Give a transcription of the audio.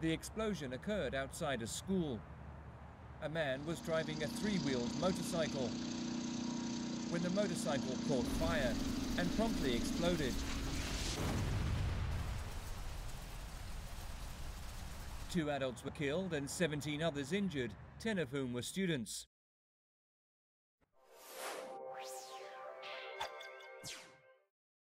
The explosion occurred outside a school. A man was driving a three-wheeled motorcycle when the motorcycle caught fire and promptly exploded. Two adults were killed and 17 others injured, 10 of whom were students.